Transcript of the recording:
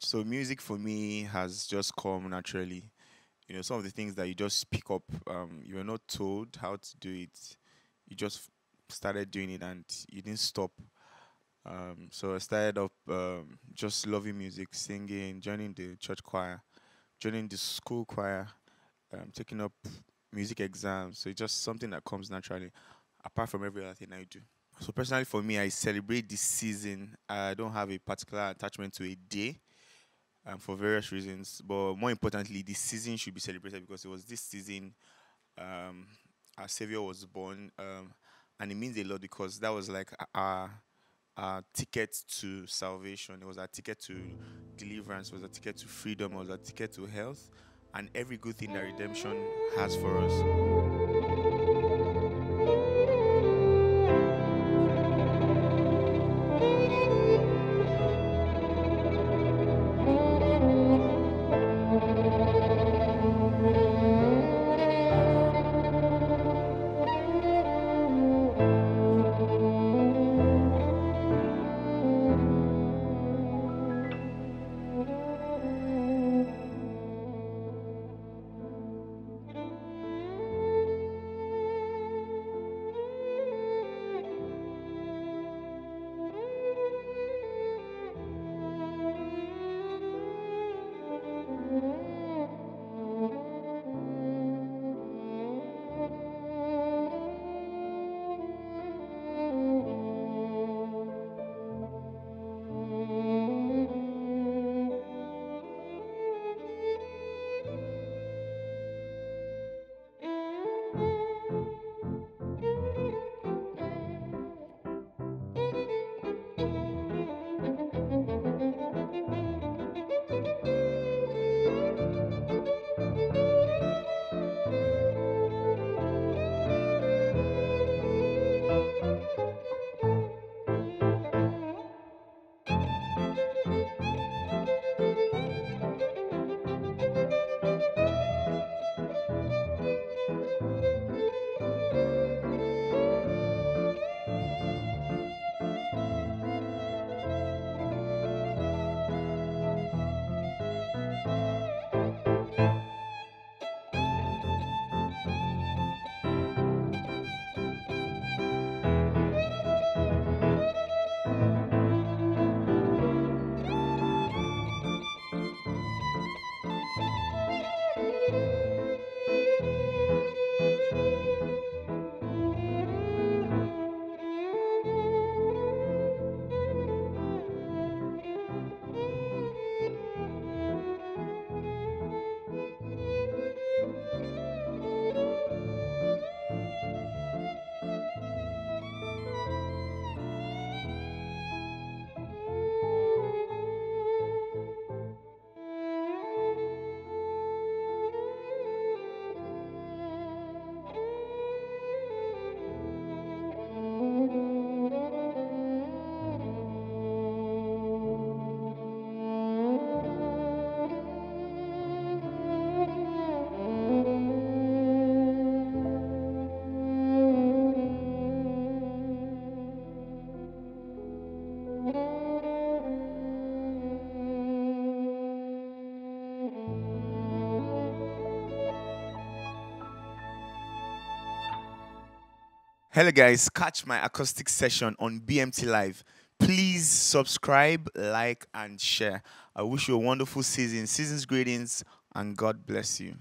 So music for me has just come naturally. You know, some of the things that you just pick up, um, you were not told how to do it. You just started doing it and you didn't stop. Um, so I started up um, just loving music, singing, joining the church choir, joining the school choir, um, taking up music exams. So it's just something that comes naturally, apart from every other thing I do. So personally, for me, I celebrate this season. I don't have a particular attachment to a day um, for various reasons. But more importantly, this season should be celebrated because it was this season um, our Savior was born. Um, and it means a lot because that was like our, our ticket to salvation. It was a ticket to deliverance. It was a ticket to freedom. It was a ticket to health. And every good thing that redemption has for us. Hello, guys. Catch my acoustic session on BMT Live. Please subscribe, like, and share. I wish you a wonderful season. Season's greetings, and God bless you.